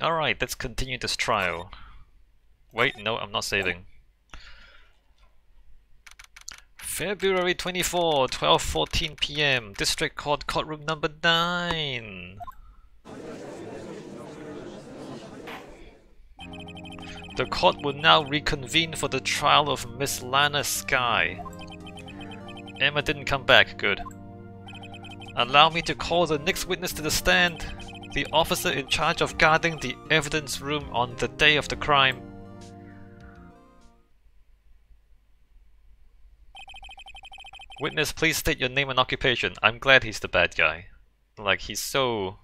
Alright, let's continue this trial. Wait, no, I'm not saving. February 24, 12.14 p.m. District Court Courtroom number 9. The court will now reconvene for the trial of Miss Lana Skye. Ema didn't come back, good. Allow me to call the next witness to the stand. The officer in charge of guarding the evidence room on the day of the crime. Witness, please state your name and occupation. I'm glad he's the bad guy. Like, he's so...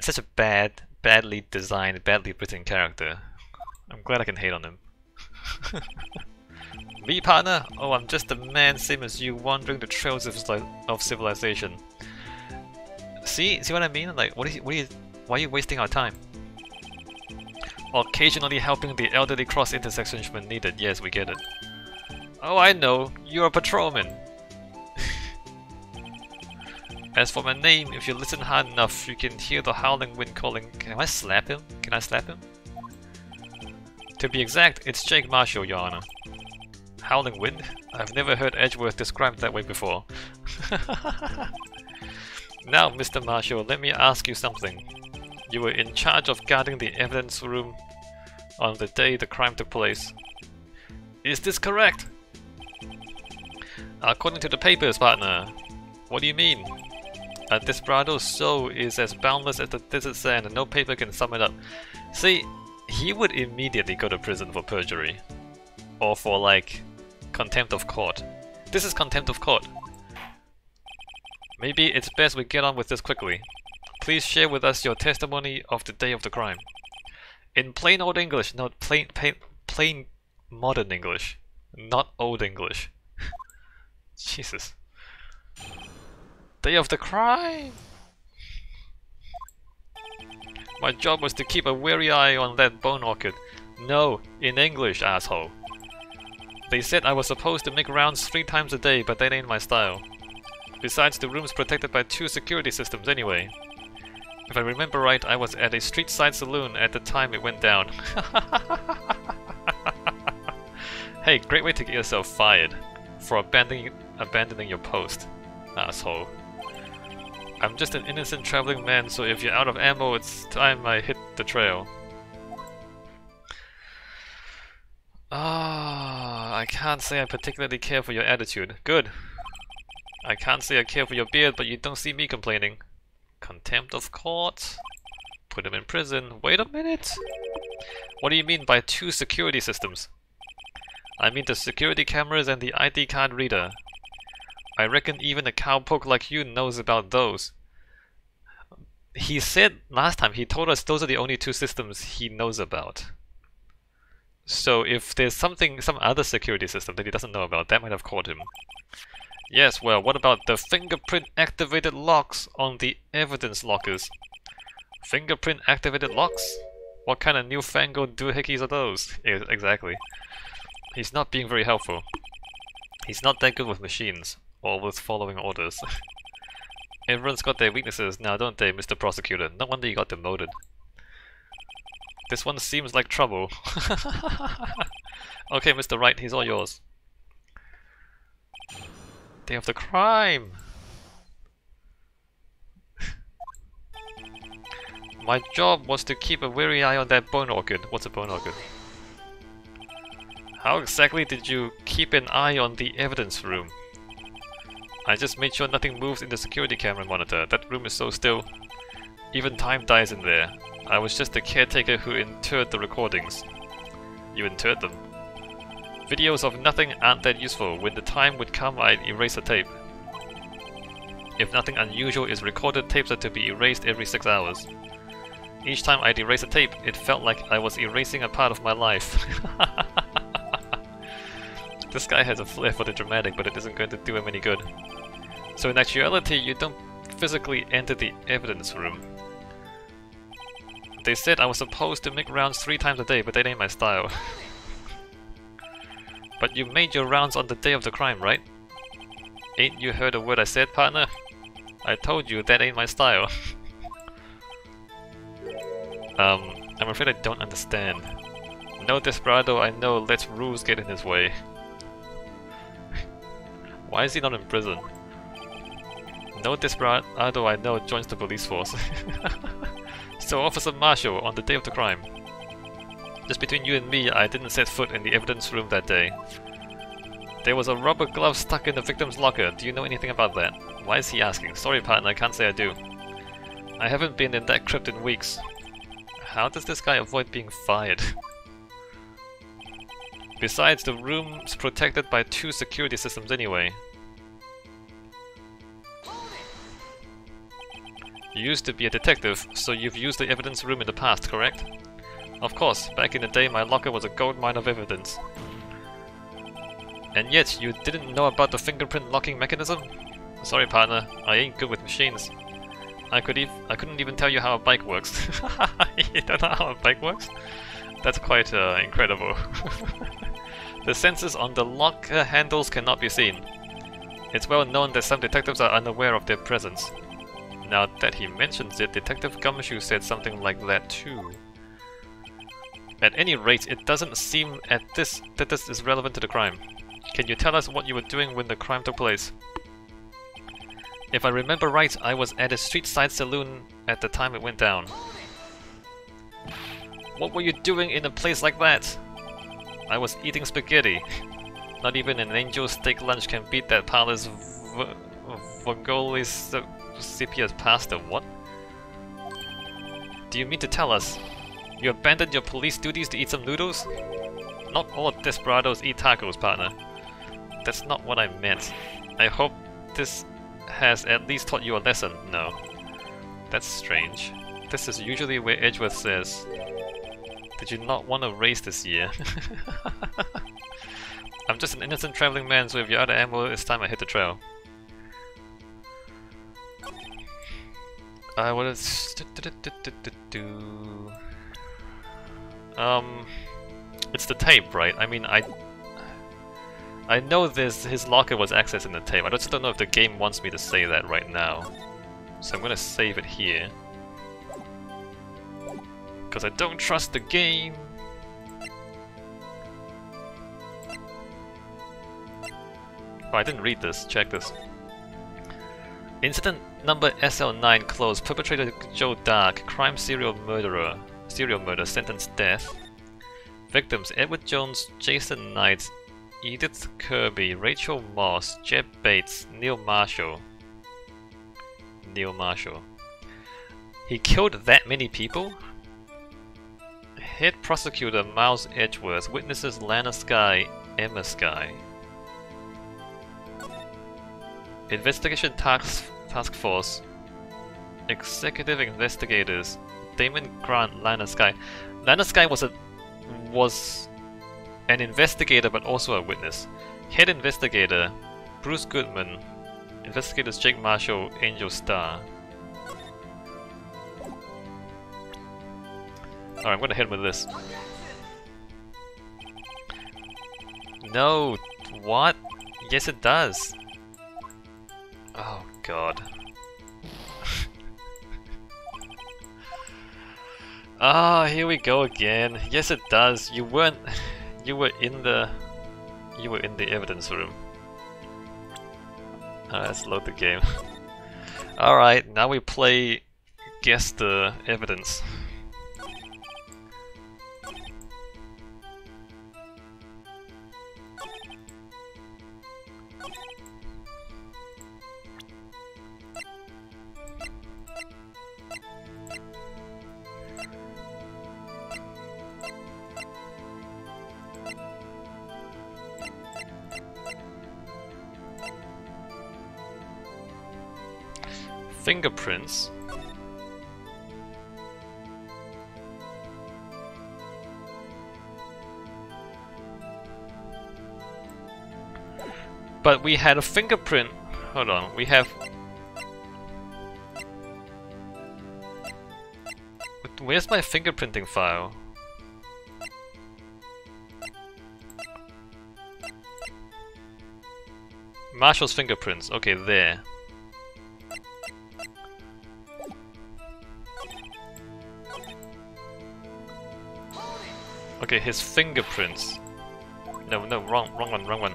Such a bad, badly designed, badly written character. I'm glad I can hate on him. Me, partner? Oh, I'm just a man same as you, wandering the trails of, of civilization. See? See what I mean? Like, what you, what you, why are you wasting our time? Occasionally helping the elderly cross intersections when needed. Yes, we get it. Oh, I know. You're a patrolman. As for my name, if you listen hard enough, you can hear the howling wind calling. Can I slap him? Can I slap him? To be exact, it's Jake Marshall, Your Honor. Howling wind? I've never heard Edgeworth described that way before. now, Mr. Marshall, let me ask you something. You were in charge of guarding the evidence room on the day the crime took place. Is this correct? According to the papers, partner. What do you mean? A desperado's soul is as boundless as the desert sand and no paper can sum it up. See, he would immediately go to prison for perjury. Or for like, contempt of court. This is contempt of court. Maybe it's best we get on with this quickly. Please share with us your testimony of the day of the crime. In plain old English, not plain, plain, plain modern English. Not old English. Jesus. Day of the crime! My job was to keep a wary eye on that bone orchard. No, in English, asshole. They said I was supposed to make rounds three times a day, but that ain't my style. Besides, the room is protected by two security systems anyway. If I remember right, I was at a street side saloon at the time it went down. hey, great way to get yourself fired for abandoning, abandoning your post, asshole. I'm just an innocent traveling man, so if you're out of ammo, it's time I hit the trail. Ah, I can't say I particularly care for your attitude. Good. I can't say I care for your beard, but you don't see me complaining. Contempt of court. Put him in prison. Wait a minute. What do you mean by two security systems? I mean the security cameras and the ID card reader. I reckon even a cowpoke like you knows about those. He said last time, he told us those are the only two systems he knows about. So if there's something, some other security system that he doesn't know about, that might have caught him. Yes, well, what about the fingerprint activated locks on the evidence lockers? Fingerprint activated locks? What kind of newfangled doohickeys are those? Yeah, exactly. He's not being very helpful. He's not that good with machines, or with following orders. Everyone's got their weaknesses now, don't they, Mr. Prosecutor? No wonder you got demoted. This one seems like trouble. okay, Mr. Wright, he's all yours. Day of the crime! My job was to keep a wary eye on that bone orchard. What's a bone orchard? How exactly did you keep an eye on the evidence room? I just made sure nothing moves in the security camera monitor. That room is so still. Even time dies in there. I was just the caretaker who interred the recordings. You interred them? Videos of nothing aren't that useful. When the time would come, I'd erase the tape. If nothing unusual is recorded, tapes are to be erased every 6 hours. Each time I'd erase a tape, it felt like I was erasing a part of my life. this guy has a flair for the dramatic, but it isn't going to do him any good. So in actuality, you don't physically enter the evidence room. They said I was supposed to make rounds three times a day, but that ain't my style. but you made your rounds on the day of the crime, right? Ain't you heard a word I said, partner? I told you that ain't my style. Um, I'm afraid I don't understand. No Desperado I know lets rules get in his way. Why is he not in prison? No Desperado I know joins the police force. so Officer Marshall, on the day of the crime. Just between you and me, I didn't set foot in the evidence room that day. There was a rubber glove stuck in the victim's locker. Do you know anything about that? Why is he asking? Sorry partner, I can't say I do. I haven't been in that crypt in weeks. How does this guy avoid being fired? Besides, the room's protected by two security systems anyway. You used to be a detective, so you've used the evidence room in the past, correct? Of course, back in the day my locker was a gold mine of evidence. And yet, you didn't know about the fingerprint locking mechanism? Sorry partner, I ain't good with machines. I could ev I couldn't even tell you how a bike works. you don't know how a bike works? That's quite uh, incredible. the sensors on the locker handles cannot be seen. It's well known that some detectives are unaware of their presence. Now that he mentions it, Detective Gumshoe said something like that too. At any rate, it doesn't seem at this that this is relevant to the crime. Can you tell us what you were doing when the crime took place? If I remember right, I was at a street side saloon at the time it went down. What were you doing in a place like that? I was eating spaghetti. Not even an angel steak lunch can beat that palace Vogolis CPS pasta. What? Do you mean to tell us you abandoned your police duties to eat some noodles? Not all desperados eat tacos, partner. That's not what I meant. I hope this has at least taught you a lesson. No. That's strange. This is usually where Edgeworth says, Did you not want to race this year? I'm just an innocent traveling man, so if you're out of ammo, it's time I hit the trail. Uh, I would Um, it's the tape, right? I mean, I I know this his locker was accessed in the tape. I just don't know if the game wants me to say that right now. So I'm gonna save it here. Because I don't trust the game. Oh, I didn't read this. Check this. Incident number SL9 closed. Perpetrator Joe Dark, crime serial murderer, serial murder, sentenced death. Victims Edward Jones, Jason Knight, Edith Kirby, Rachel Moss, Jeb Bates, Neil Marshall. Neil Marshall. He killed that many people? Head prosecutor Miles Edgeworth, witnesses Lana Skye, Ema Skye. Investigation Task, task Force, Executive Investigators, Damon Gant, Lana Skye. Lana Skye was a was an investigator but also a witness. Head investigator Bruce Goodman, investigators Jake Marshall, Angel Starr. Alright, I'm gonna hit him with this. No, what? Yes it does. Oh god. Ah, oh, here we go again. Yes it does. You weren't you were in the you were in the evidence room. Uh, let's load the game. Alright, now we play guess the evidence. But we had a fingerprint. Hold on, we have. Where's my fingerprinting file? Marshall's fingerprints. Okay, there. Okay, his fingerprints. No, no, wrong, wrong one, wrong one.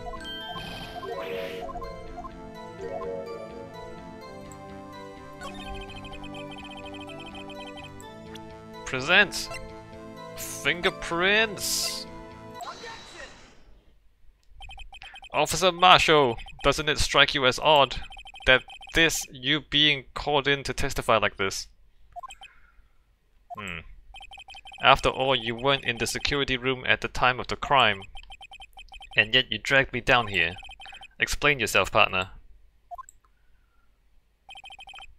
Present! Fingerprints! Officer Marshall, doesn't it strike you as odd that this, you being called in to testify like this? Hmm. After all, you weren't in the security room at the time of the crime. And yet you dragged me down here. Explain yourself, partner.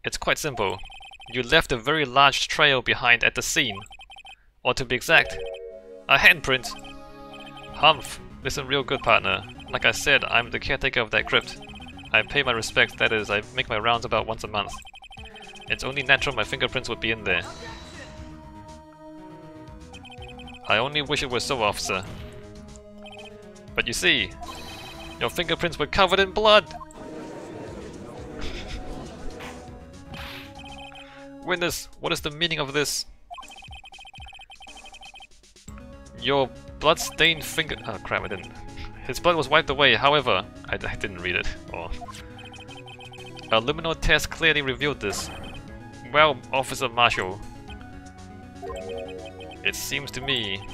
It's quite simple. You left a very large trail behind at the scene. Or to be exact, a handprint! Humph, listen real good, partner. Like I said, I'm the caretaker of that crypt. I pay my respects, that is, I make my rounds about once a month. It's only natural my fingerprints would be in there. I only wish it were so, officer. But you see, your fingerprints were covered in blood! Witness, what is the meaning of this? Your blood-stained finger- oh crap, I didn't. His blood was wiped away, however, I, I didn't read it. Oh. A luminol test clearly revealed this. Well, Officer Marshall, it seems to me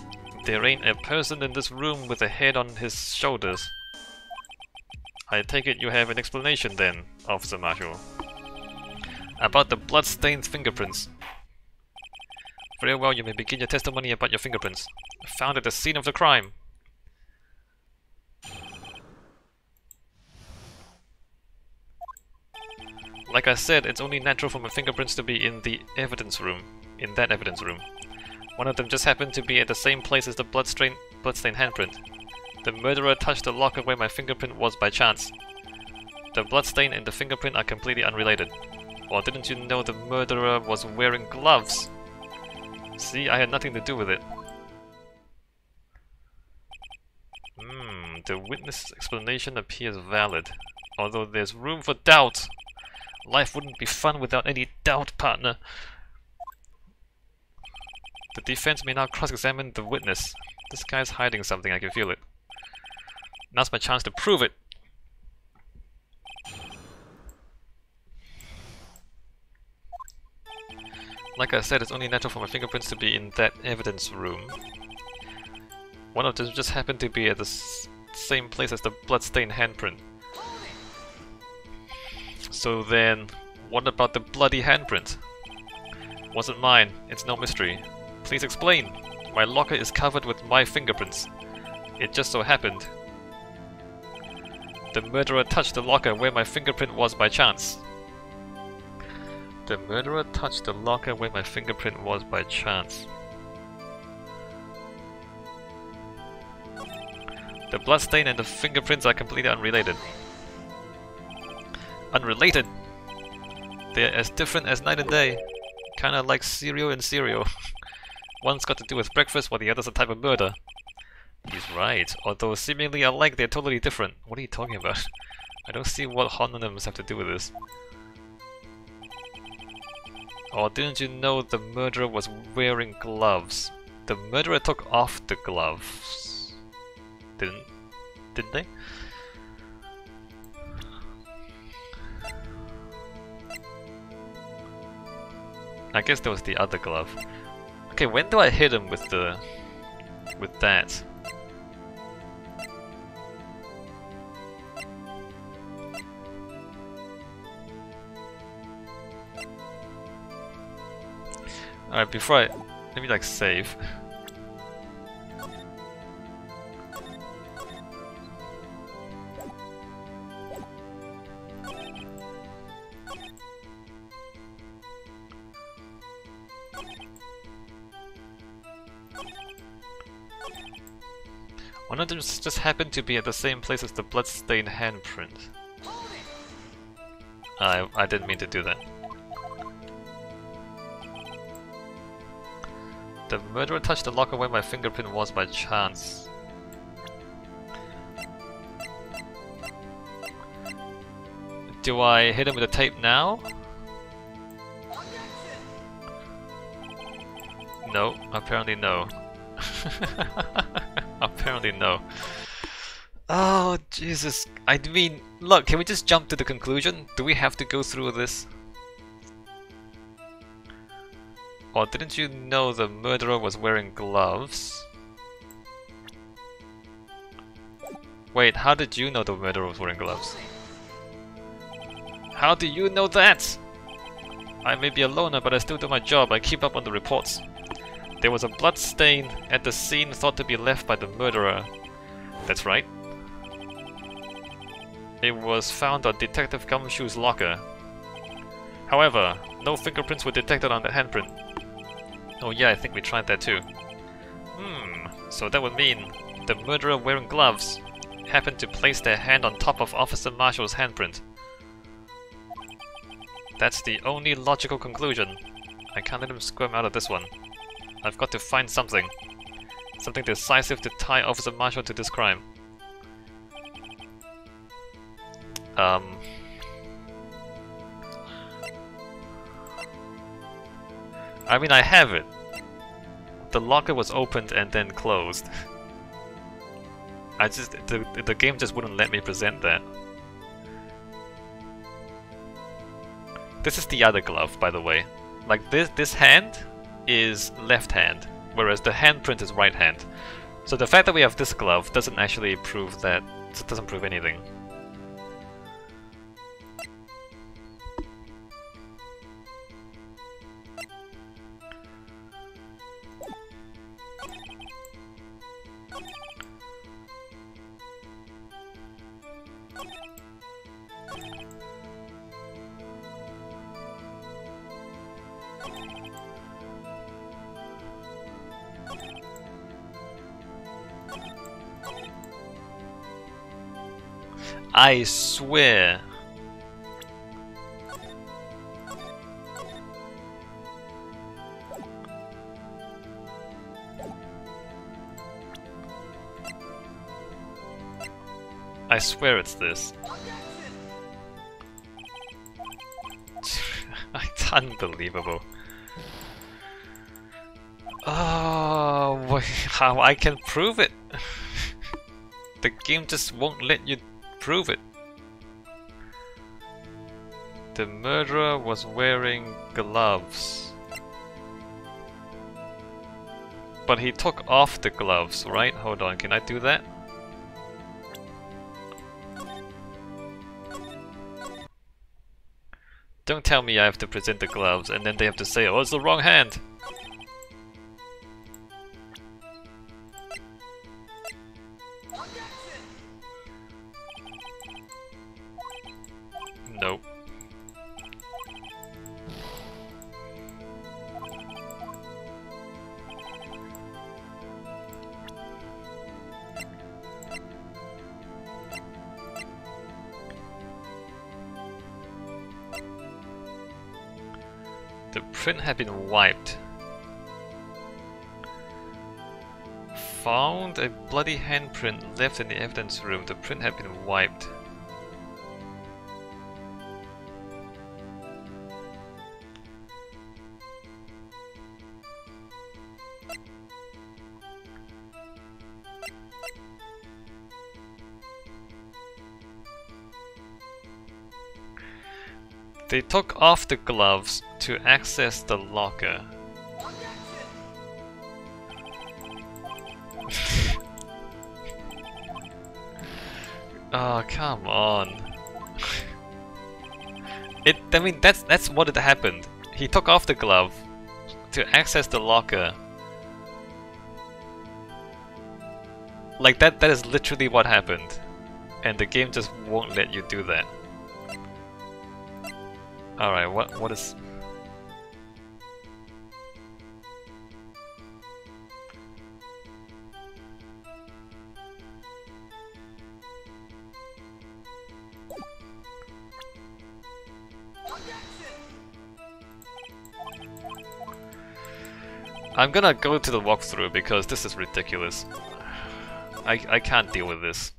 there ain't a person in this room with a head on his shoulders. I take it you have an explanation then, Officer Marshall. About the blood-stained fingerprints. Very well, you may begin your testimony about your fingerprints. Found at the scene of the crime. Like I said, it's only natural for my fingerprints to be in the evidence room. In that evidence room. One of them just happened to be at the same place as the bloodstained, bloodstained handprint. The murderer touched the locker where my fingerprint was by chance. The bloodstain and the fingerprint are completely unrelated. Or didn't you know the murderer was wearing gloves? See, I had nothing to do with it. Hmm, the witness' explanation appears valid. Although there's room for doubt. Life wouldn't be fun without any doubt, partner. The defense may now cross-examine the witness. This guy's hiding something, I can feel it. Now's my chance to prove it! Like I said, it's only natural for my fingerprints to be in that evidence room. One of them just happened to be at the same place as the bloodstained handprint. So then, what about the bloody handprint? Wasn't mine, it's no mystery. Please explain. My locker is covered with my fingerprints. It just so happened. The murderer touched the locker where my fingerprint was by chance. The murderer touched the locker where my fingerprint was by chance. The bloodstain and the fingerprints are completely unrelated. Unrelated? They're as different as night and day. Kinda like cereal and serial. One's got to do with breakfast while the other's a type of murder. He's right, although seemingly alike they're totally different. What are you talking about? I don't see what homonyms have to do with this. Or didn't you know the murderer was wearing gloves? The murderer took off the gloves. Didn't... Didn't they? I guess there was the other glove. Okay, when do I hit him with the... with that? Alright, before I... let me like save. One of them just happened to be at the same place as the bloodstained handprint. Uh, I, I didn't mean to do that. Murderer touched the locker where my fingerprint was by chance. Do I hit him with the tape now? No, apparently no. Apparently no. Oh, Jesus. I mean, look, can we just jump to the conclusion? Do we have to go through this? Or didn't you know the murderer was wearing gloves? Wait, how did you know the murderer was wearing gloves? How do you know that? I may be a loner, but I still do my job. I keep up on the reports. There was a blood stain at the scene thought to be left by the murderer. That's right. It was found on Detective Gumshoe's locker. However, no fingerprints were detected on the handprint. Oh yeah, I think we tried that too. Hmm, so that would mean the murderer wearing gloves happened to place their hand on top of Officer Marshall's handprint. That's the only logical conclusion. I can't let him squirm out of this one. I've got to find something. Something decisive to tie Officer Marshall to this crime. Um... I mean, I have it. The locker was opened and then closed. I just the the game just wouldn't let me present that. This is the other glove, by the way. Like this this hand is left hand, whereas the handprint is right hand. So the fact that we have this glove doesn't actually prove that it doesn't prove anything. I swear. I swear it's this. it's unbelievable. Oh, how I can prove it? the game just won't let you prove it. The murderer was wearing gloves. But he took off the gloves, right? Hold on, can I do that? Don't tell me I have to present the gloves and then they have to say, oh, it's the wrong hand! Found a bloody handprint left in the evidence room. The print had been wiped. They took off the gloves to access the locker. Oh, come on. it I mean that's that's what had happened. He took off the glove to access the locker. Like that that is literally what happened. And the game just won't let you do that. Alright, what what is I'm gonna go to the walkthrough because this is ridiculous. I, I can't deal with this.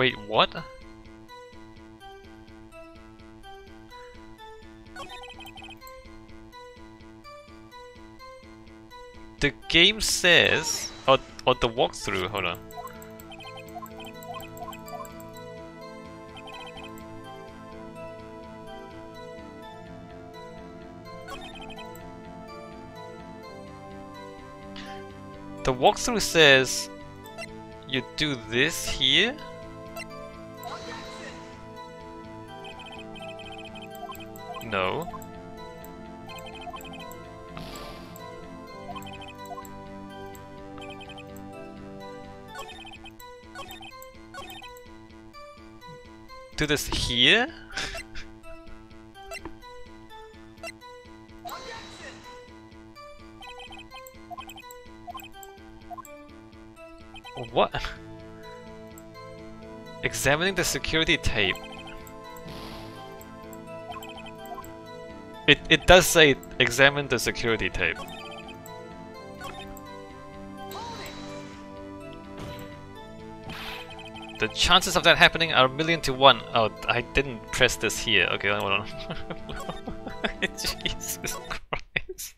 Wait, what? Game says, or, or the walkthrough, hold on. The walkthrough says you do this here No. Do this here? what? Examining the security tape. It, it does say examine the security tape. The chances of that happening are a million to one. Oh, I didn't press this here. Okay, hold on. Jesus Christ.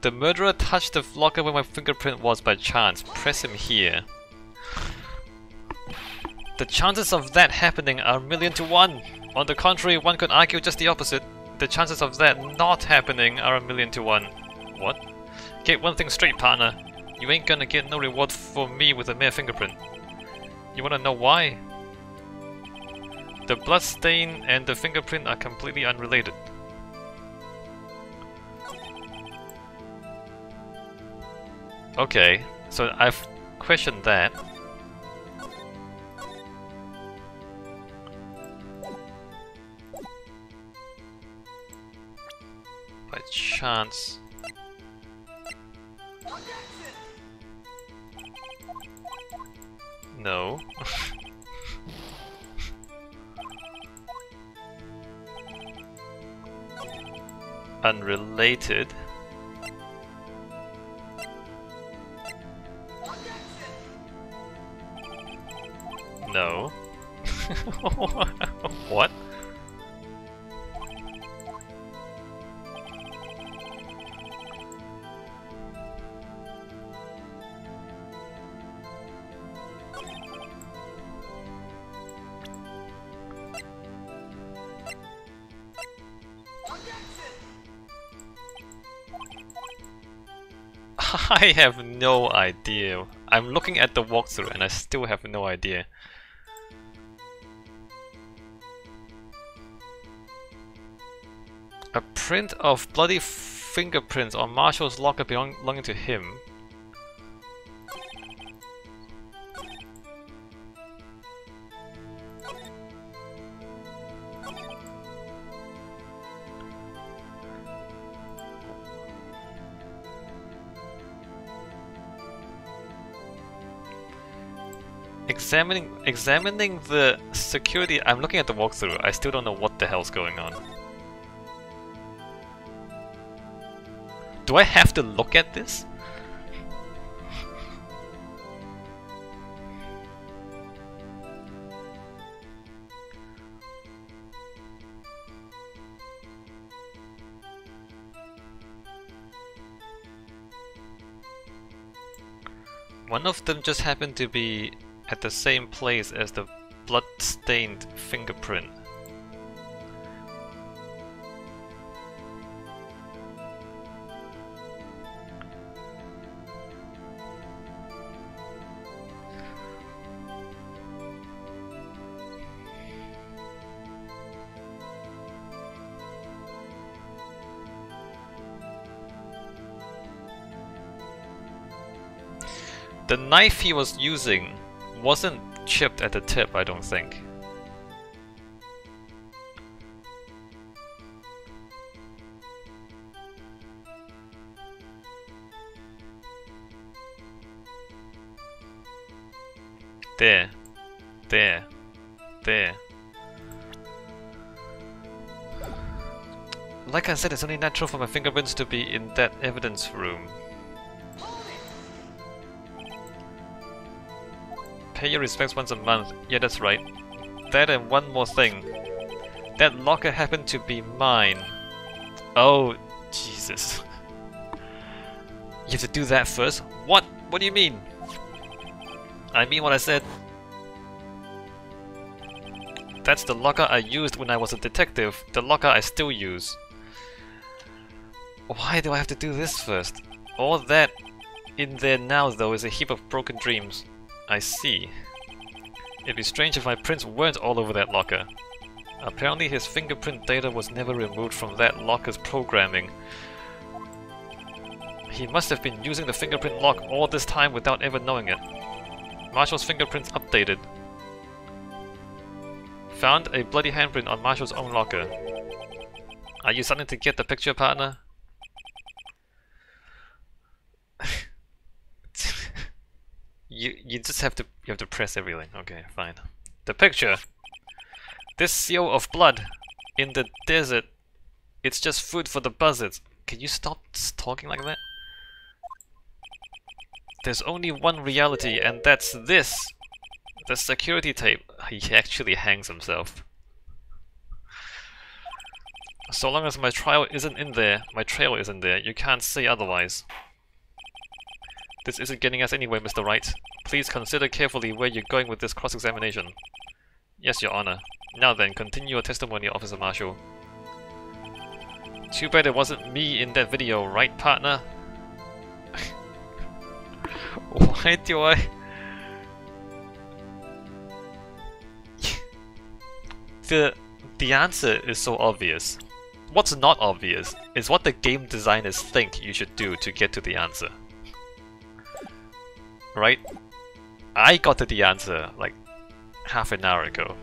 the murderer touched the locker where my fingerprint was by chance. Press him here. The chances of that happening are a million to one. On the contrary, one could argue just the opposite. The chances of that not happening are a million to one. What? Get one thing straight, partner. You ain't gonna get no reward for me with a mere fingerprint. You wanna know why? The blood stain and the fingerprint are completely unrelated. Okay, so I've questioned that. By chance. No. Unrelated. No. what? I have no idea. I'm looking at the walkthrough and I still have no idea. A print of bloody fingerprints on Marshall's locker belonging to him examining examining the security. I'm looking at the walkthrough. I still don't know what the hell's going on. Do I have to look at this? One of them just happened to be at the same place as the blood-stained fingerprint. The knife he was using wasn't chipped at the tip, I don't think. There. There. There. Like I said, it's only natural for my fingerprints to be in that evidence room. Pay your respects once a month. Yeah, that's right. That and one more thing. That locker happened to be mine. Oh, Jesus. You have to do that first? What? What do you mean? I mean what I said. That's the locker I used when I was a detective. The locker I still use. Why do I have to do this first? All that in there now, though, is a heap of broken dreams. I see. It'd be strange if my prints weren't all over that locker. Apparently his fingerprint data was never removed from that locker's programming. He must have been using the fingerprint lock all this time without ever knowing it. Marshall's fingerprints updated. Found a bloody handprint on Marshall's own locker. Are you starting to get the picture, partner? You you just have to you have to press everything. Okay, fine. The picture. This seal of blood in the desert. It's just food for the buzzards. Can you stop talking like that? There's only one reality, and that's this! The security tape. He actually hangs himself. So long as my trial isn't in there, my trail isn't there, you can't say otherwise. This isn't getting us anywhere, Mr. Wright. Please consider carefully where you're going with this cross-examination. Yes, Your Honor. Now then, continue your testimony, Officer Marshall. Too bad it wasn't me in that video, right, partner? Why do I... the, the answer is so obvious. What's not obvious is what the game designers think you should do to get to the answer. Right? I got the answer like half an hour ago.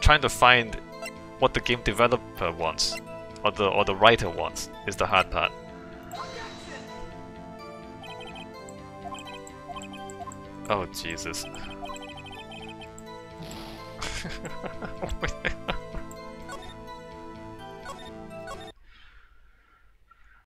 Trying to find what the game developer wants or the or the writer wants is the hard part. Oh Jesus.